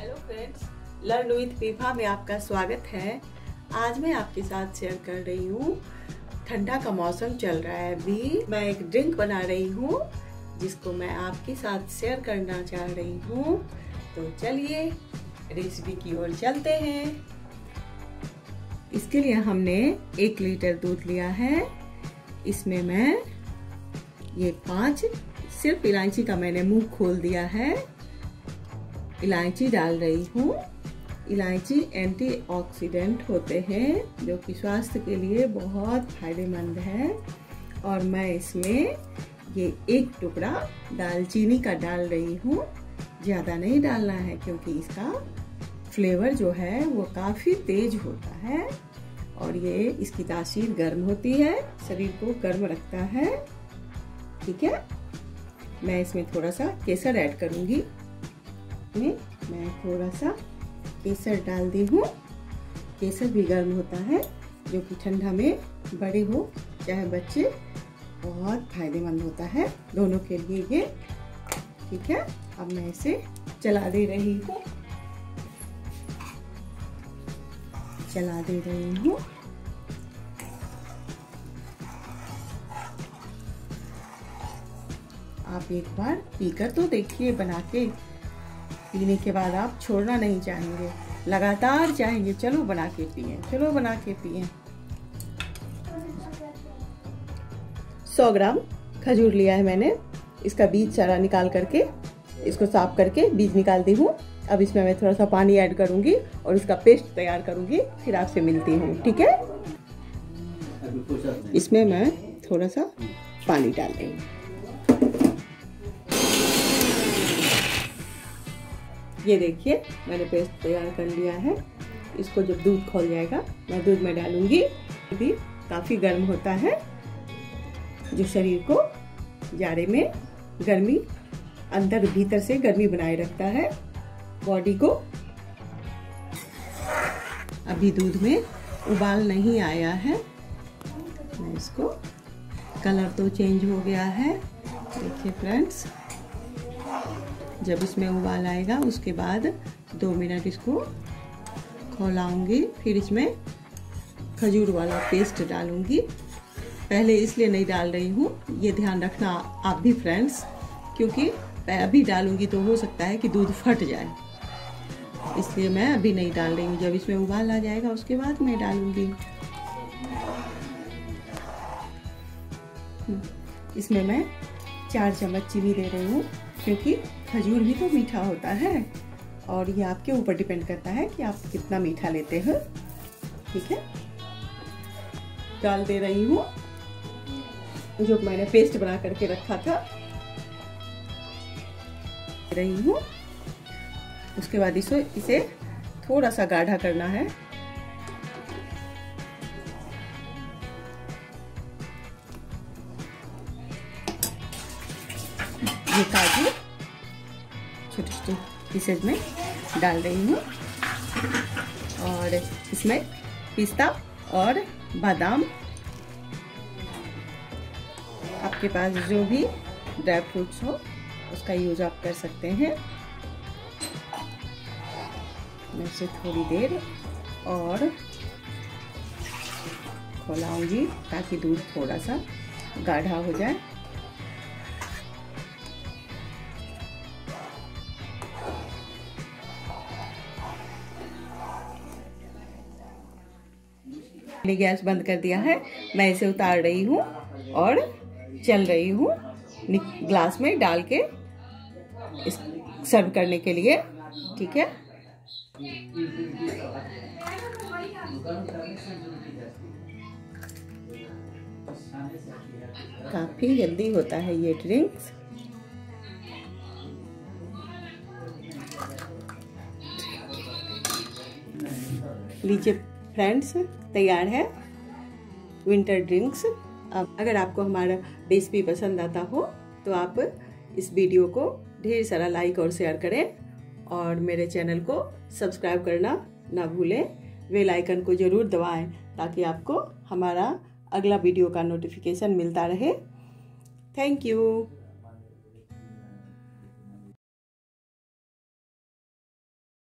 Hello friends learn with पीफा में आपका स्वागत है। आज मैं आपके साथ शेयर कर रही हूँ, ठंडा का मौसम चल रहा है अभी। मैं एक ड्रिंक बना रही हूँ, जिसको मैं आपके साथ शेयर करना चाह रही हूँ। तो चलिए रेसिपी की ओर चलते हैं। इसके लिए हमने एक लीटर दूध लिया है। इसमें मैं ये पाँच सिर्फ़ इलायची का मैंने मुँह खोल दिया है। इलायची डाल रही हूँ। इलायची एंटीऑक्सीडेंट होते हैं, जो कि स्वास्थ्य के लिए बहुत फ़ायदेमंद है। और मैं इसमें ये एक टुकड़ा दालचीनी का डाल रही हूँ। ज़्यादा नहीं डालना है, क्योंकि इसका फ्लेवर जो है, वो काफ़ी तेज होता है। और ये इसकी तासीर गर्म होती है, शरीर को गर्म रखता है। ठीक है? मैं इसमें थोड़ा सा केसर ऐड करूँगी। में मैं थोड़ा सा केसर डाल दी हूँ। केसर भी गर्म होता है, जो कि ठंडा में बड़े हो, चाहे बच्चे, बहुत फ़ायदेमंद होता है दोनों के लिए ये। ठीक है, अब मैं इसे चला दे रही हूँ। चला दे रही हूँ। आप एक बार पीकर तो देखिए, बना के पीने के बाद आप छोड़ना नहीं चाहेंगे। लगातार चाहेंगे, चलो बना के पिए, चलो बना के पिए। सौ ग्राम खजूर लिया है मैंने। इसका बीज सारा निकाल करके, इसको साफ़ करके बीज निकाल दी हूँ। अब इसमें मैं थोड़ा सा पानी ऐड करूँगी और इसका पेस्ट तैयार करूँगी। फिर आपसे मिलती हूँ, ठीक है? इसमें मैं थोड़ा सा पानी डाल रही ये देखिए, मैंने पेस्ट तैयार कर लिया है। इसको जब दूध खोल जाएगा, मैं दूध में डालूँगी। भी काफ़ी गर्म होता है, जो शरीर को जाड़े में गर्मी, अंदर भीतर से गर्मी बनाए रखता है। बॉडी को अभी दूध में उबाल नहीं आया है। मैं इसको कलर तो चेंज हो गया है। देखिए फ्रेंड्स जब इसमें उबाल आएगा, उसके बाद दो मिनट इसको खोलाऊँगी, फिर इसमें खजूर वाला पेस्ट डालूँगी। पहले इसलिए नहीं डाल रही हूँ, ये ध्यान रखना आप भी फ्रेंड्स क्योंकि मैं अभी डालूँगी तो हो सकता है कि दूध फट जाए। इसलिए मैं अभी नहीं डाल रही हूँ, जब इसमें उबाल आ जाएगा, उसके बाद मैं डालूँगी। इसमें मैं चार चम्मच चीनी दे रही हूँ, क्योंकि खजूर भी तो मीठा होता है। और ये आपके ऊपर डिपेंड करता है कि आप कितना मीठा लेते हैं। ठीक है? डाल दे रही हूँ, जो मैंने पेस्ट बना करके रखा था। रही हूँ। उसके बाद इसे इसे थोड़ा सा गाढ़ा करना है। ये काजू छोटे छोटे पीसेज में डाल रही हूँ। और इसमें पिस्ता और बादाम। आपके पास जो भी ड्राई फ्रूट्स हो, उसका यूज़ आप कर सकते हैं। मैं इसे थोड़ी देर और खोलाऊँगी ताकि दूध थोड़ा सा गाढ़ा हो जाए। गैस बंद कर दिया है। मैं इसे उतार रही हूँ और चल रही हूँ ग्लास में डाल के सर्व करने के लिए, ठीक है? काफ़ी जल्दी होता है ये ड्रिंक्स। लीजिए। फ्रेंड्स तैयार है। विंटर ड्रिंक्स अब अगर आपको हमारा रेसिपी पसंद आता हो तो आप इस वीडियो को ढेर सारा लाइक और शेयर करें और मेरे चैनल को सब्सक्राइब करना ना भूलें। बेल आइकन को ज़रूर दबाएँ ताकि आपको हमारा अगला वीडियो का नोटिफिकेशन मिलता रहे। Thank you